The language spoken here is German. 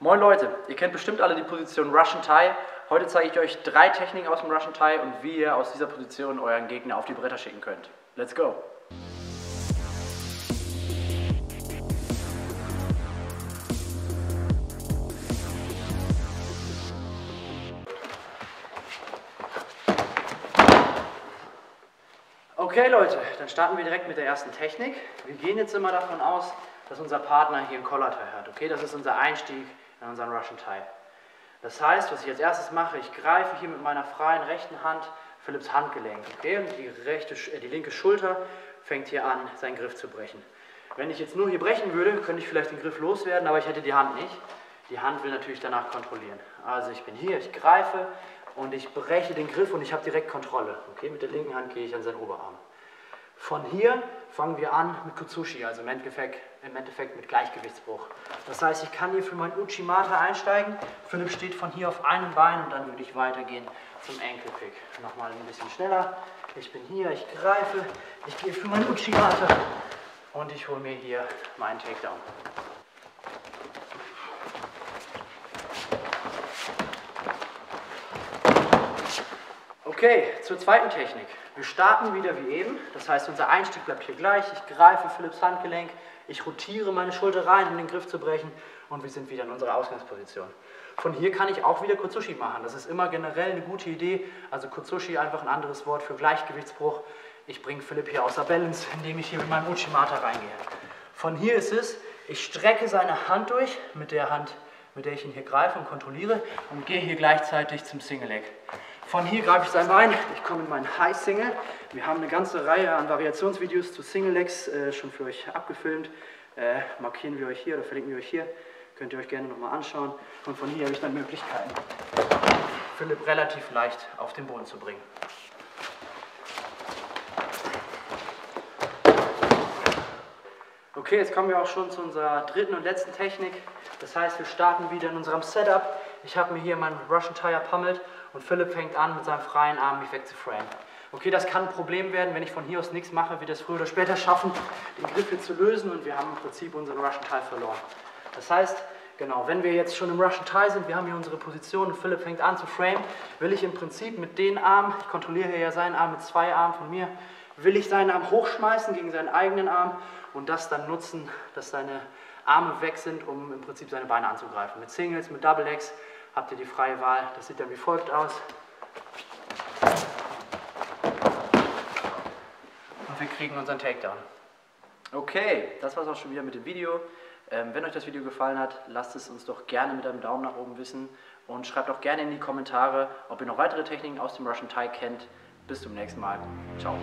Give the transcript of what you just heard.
Moin Leute, ihr kennt bestimmt alle die Position Russian Tie. Heute zeige ich euch drei Techniken aus dem Russian Tie und wie ihr aus dieser Position euren Gegner auf die Bretter schicken könnt. Let's go! Okay Leute, dann starten wir direkt mit der ersten Technik. Wir gehen jetzt immer davon aus, dass unser Partner hier einen Collar-Tie hat. Okay, das ist unser Einstieg in unseren Russian Tie. Das heißt, was ich als erstes mache, ich greife hier mit meiner freien rechten Hand Philipps Handgelenk. Okay, und die, rechte, äh, die linke Schulter fängt hier an, seinen Griff zu brechen. Wenn ich jetzt nur hier brechen würde, könnte ich vielleicht den Griff loswerden, aber ich hätte die Hand nicht. Die Hand will natürlich danach kontrollieren. Also ich bin hier, ich greife und ich breche den Griff und ich habe direkt Kontrolle. Okay, mit der linken Hand gehe ich an seinen Oberarm. Von hier fangen wir an mit Kutsushi, also im Endeffekt, im Endeffekt mit Gleichgewichtsbruch. Das heißt, ich kann hier für meinen Uchimata einsteigen. Philipp steht von hier auf einem Bein und dann würde ich weitergehen zum Enkelpick. Nochmal ein bisschen schneller. Ich bin hier, ich greife, ich gehe für meinen Uchimata und ich hole mir hier meinen Takedown. Okay, zur zweiten Technik. Wir starten wieder wie eben, das heißt unser Einstieg bleibt hier gleich. Ich greife Philipps Handgelenk, ich rotiere meine Schulter rein, um den Griff zu brechen und wir sind wieder in unserer Ausgangsposition. Von hier kann ich auch wieder Kutsushi machen. Das ist immer generell eine gute Idee. Also Kutsushi einfach ein anderes Wort für Gleichgewichtsbruch. Ich bringe Philipp hier außer Balance, indem ich hier mit meinem Uchimata reingehe. Von hier ist es, ich strecke seine Hand durch mit der Hand, mit der ich ihn hier greife und kontrolliere und gehe hier gleichzeitig zum Single Leg. Von hier greife ich sein Bein, ich komme in meinen High Single. Wir haben eine ganze Reihe an Variationsvideos zu Single Legs äh, schon für euch abgefilmt. Äh, markieren wir euch hier oder verlinken wir euch hier. Könnt ihr euch gerne nochmal anschauen. Und von hier habe ich dann Möglichkeiten, Philipp relativ leicht auf den Boden zu bringen. Okay, jetzt kommen wir auch schon zu unserer dritten und letzten Technik. Das heißt, wir starten wieder in unserem Setup. Ich habe mir hier meinen Russian Tire pummelt und Philipp fängt an, mit seinem freien Arm mich wegzuframen. Okay, das kann ein Problem werden, wenn ich von hier aus nichts mache, wird es früher oder später schaffen, den Griff hier zu lösen und wir haben im Prinzip unseren Russian Tie verloren. Das heißt, genau, wenn wir jetzt schon im Russian Tie sind, wir haben hier unsere Position und Philipp fängt an zu frame, will ich im Prinzip mit den Armen, ich kontrolliere hier ja seinen Arm mit zwei Armen von mir, will ich seinen Arm hochschmeißen gegen seinen eigenen Arm und das dann nutzen, dass seine Arme weg sind, um im Prinzip seine Beine anzugreifen. Mit Singles, mit Double Legs habt ihr die freie Wahl. Das sieht dann wie folgt aus. Und wir kriegen unseren Takedown. Okay, das war es auch schon wieder mit dem Video. Ähm, wenn euch das Video gefallen hat, lasst es uns doch gerne mit einem Daumen nach oben wissen und schreibt auch gerne in die Kommentare, ob ihr noch weitere Techniken aus dem Russian Thai kennt. Bis zum nächsten Mal. Ciao.